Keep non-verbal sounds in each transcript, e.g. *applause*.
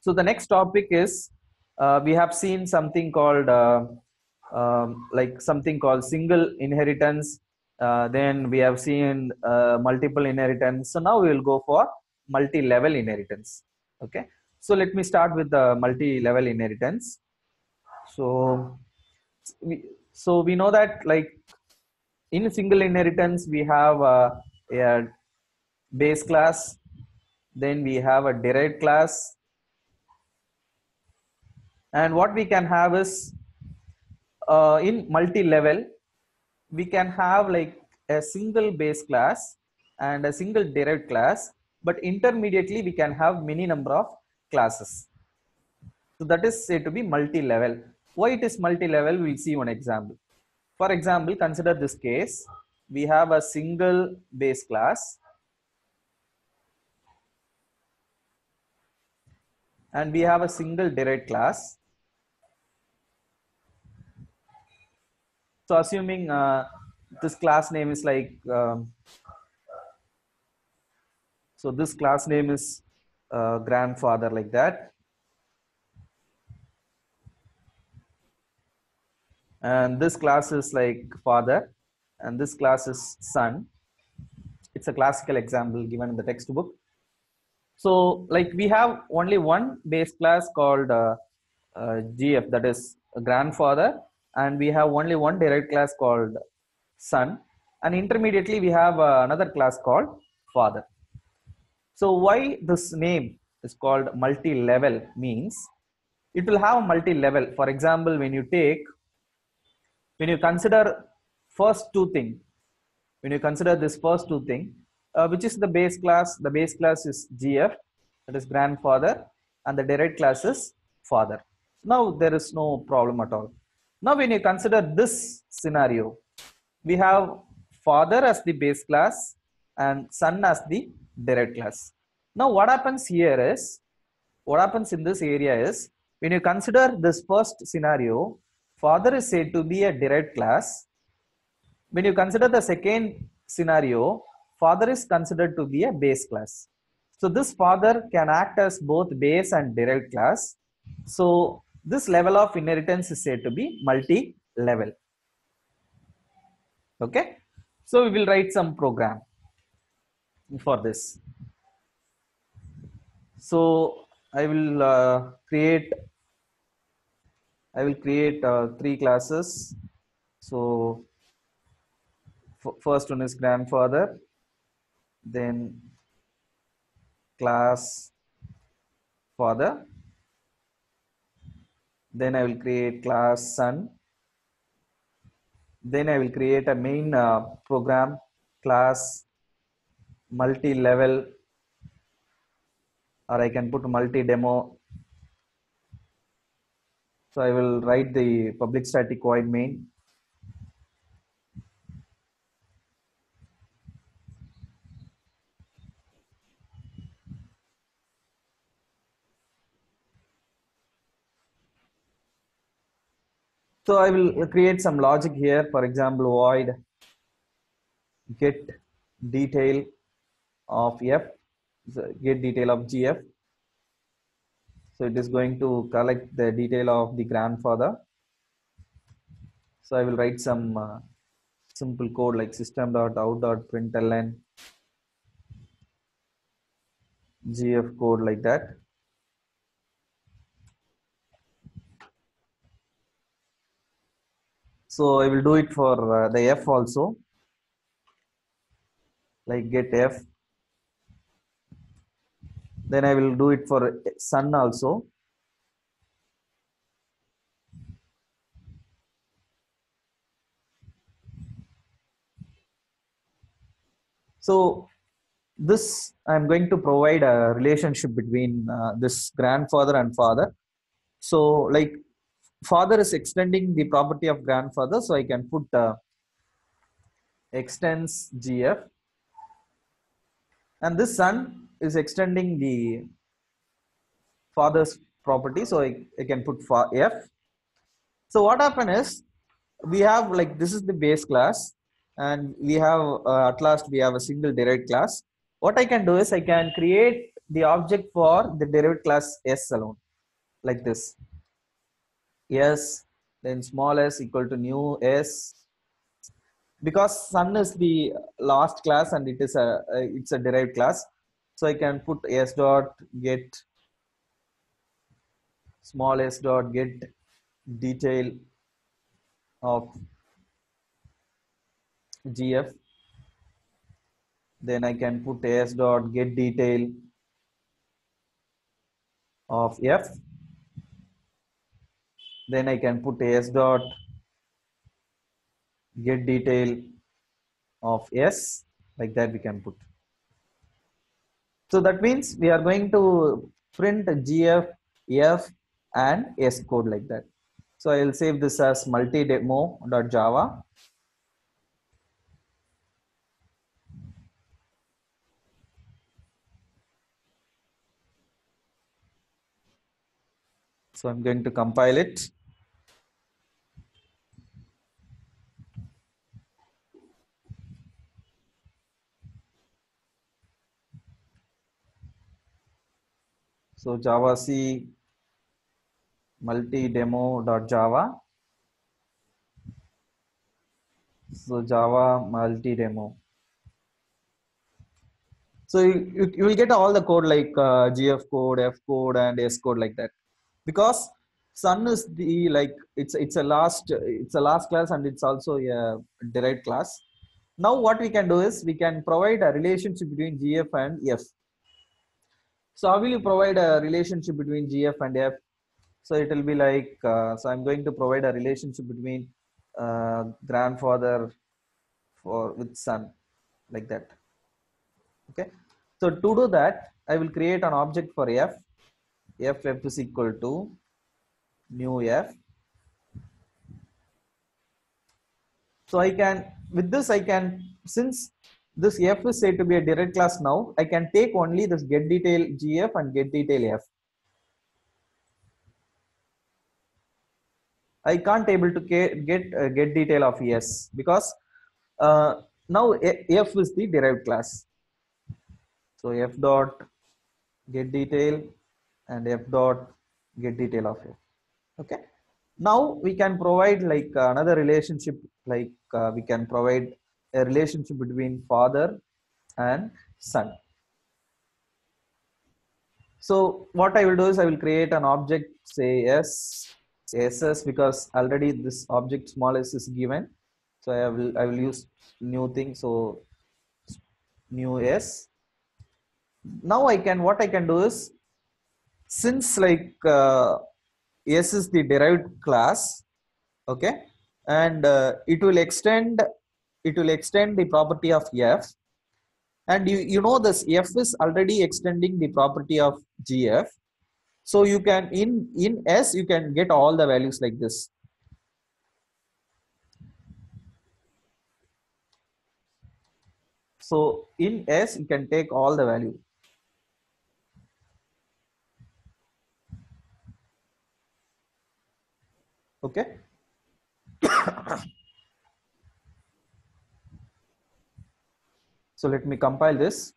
So the next topic is uh, we have seen something called uh, um, like something called single inheritance. Uh, then we have seen uh, multiple inheritance. So now we will go for multi-level inheritance. Okay. So let me start with the multi-level inheritance. So we, so we know that like in single inheritance we have uh, a base class then we have a derived class and what we can have is uh, in multi-level we can have like a single base class and a single derived class but intermediately we can have many number of classes. So that is said to be multi-level. Why it is multi-level? We'll see one example. For example consider this case. We have a single base class and we have a single derived class. So assuming uh, this class name is like um, so this class name is uh, grandfather like that. And this class is like father. And this class is son. It's a classical example given in the textbook so like we have only one base class called uh, uh, gf that is grandfather and we have only one derived class called son and intermediately we have uh, another class called father. So why this name is called multi-level means it will have multi-level. For example when you take when you consider first two thing when you consider this first two thing uh, which is the base class the base class is gf that is grandfather and the derived class is father. Now there is no problem at all. Now when you consider this scenario we have father as the base class and son as the derived class. Now what happens here is what happens in this area is when you consider this first scenario father is said to be a derived class. When you consider the second scenario father is considered to be a base class. So this father can act as both base and derived class. So this level of inheritance is said to be multi level okay? So we will write some program for this. So i will uh, create I will create uh, three classes. So first one is grandfather, then class father, then I will create class son, then I will create a main uh, program class multi-level or I can put multi-demo. So I will write the public static void main. So I will create some logic here. For example, void get detail of f, get detail of gf. So it is going to collect the detail of the grandfather. So i will write some uh, simple code like system.out.println gf code like that so i will do it for uh, the f also like get f then I will do it for son also. So this I'm going to provide a relationship between uh, this grandfather and father. So like father is extending the property of grandfather, so I can put uh, extends GF and this son is extending the father's property so I, I can put for f. So what happened is we have like this is the base class and we have uh, at last we have a single derived class. What i can do is i can create the object for the derived class s alone like this s then small s equal to new s. Because son is the last class and it is a, a it's a derived class. So i can put s dot get small s dot get detail of gf then i can put s dot get detail of f then i can put s dot get detail of s like that we can put. So that means we are going to print gf f and s code like that. So i will save this as multidemo.java so i'm going to compile it So Java C multi-demo.java. So Java multi-demo. So you, you, you will get all the code like uh, GF code, F code, and S code like that. Because son is the like it's it's a last it's a last class and it's also a derived class. Now what we can do is we can provide a relationship between GF and F. So how will you provide a relationship between GF and F? So it will be like, uh, so I'm going to provide a relationship between uh, grandfather for with son, like that. Okay. So to do that, I will create an object for F. F, F is equal to new F. So I can, with this I can, since this f is said to be a derived class now. I can take only this get detail gf and get detail f. I can't able to get uh, get detail of s because uh, now f is the derived class. So f dot get detail and f dot get detail of f okay? Now we can provide like another relationship like uh, we can provide a relationship between father and son. So what I will do is I will create an object say s ss because already this object small s is given. So I will I will use new thing so new s. Now I can what I can do is since like uh, s is the derived class okay and uh, it will extend it will extend the property of f. And you, you know this f is already extending the property of gf so you can in in s you can get all the values like this. So in s you can take all the value. Okay *coughs* *coughs* *coughs* So let me compile this.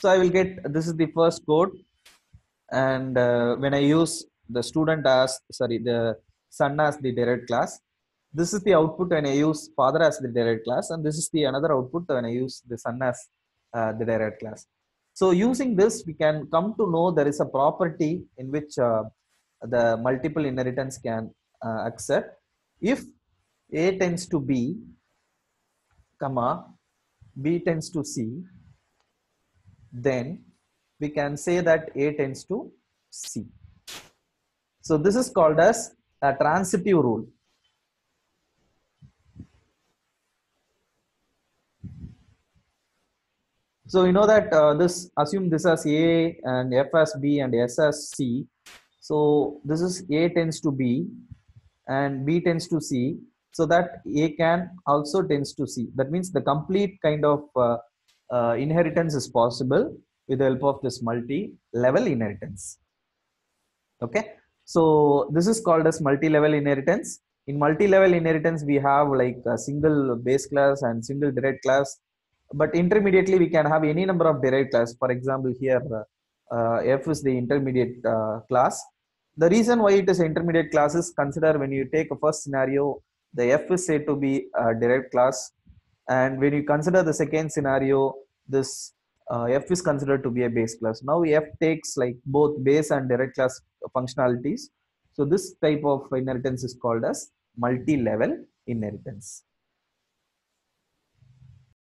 So I will get, this is the first code. And uh, when I use the student as, sorry, the son as the derived class, this is the output when I use father as the derived class. And this is the another output when I use the son as uh, the derived class. So using this, we can come to know there is a property in which uh, the multiple inheritance can uh, accept if a tends to B, comma, B tends to C, then we can say that A tends to C. So this is called as a transitive rule. So you know that uh, this assume this as A and F as B and S as C. So this is A tends to B and B tends to C so that A can also tends to C. That means the complete kind of uh, uh, inheritance is possible with the help of this multi-level inheritance. Okay, so this is called as multi-level inheritance. In multi-level inheritance, we have like a single base class and single direct class but intermediately we can have any number of derived class for example here uh, f is the intermediate uh, class the reason why it is intermediate class is consider when you take a first scenario the f is said to be a derived class. And when you consider the second scenario this uh, f is considered to be a base class. Now f takes like both base and direct class functionalities. So this type of inheritance is called as multi-level inheritance